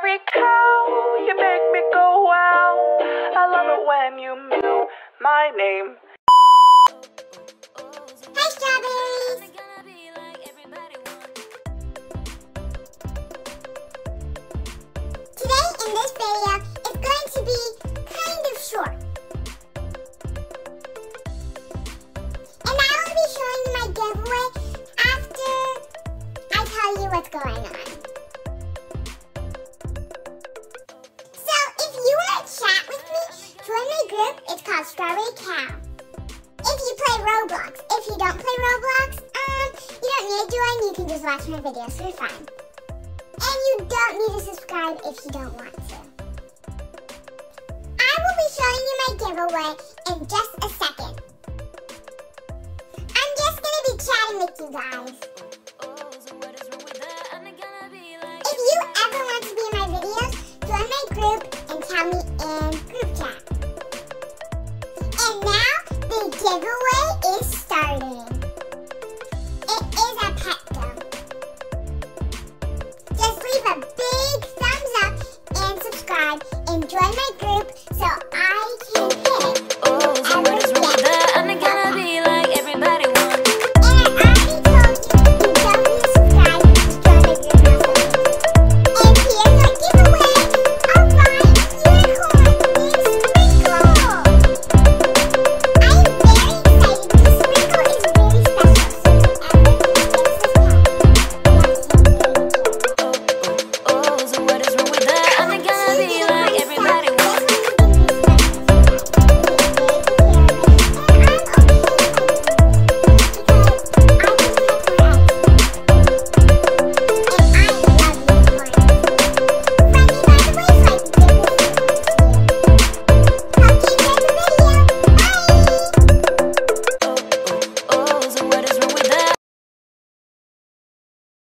Strawberry cow, you make me go wow. I love it when you mew my name. Hi, strawberries! Today in this video is going to be kind of short. And I will be showing you my giveaway after I tell you what's going on. Cow. If you play Roblox. If you don't play Roblox, um, you don't need to join. You can just watch my videos for fun. And you don't need to subscribe if you don't want to. I will be showing you my giveaway in just a second. I'm just going to be chatting with you guys. giveaway is starting.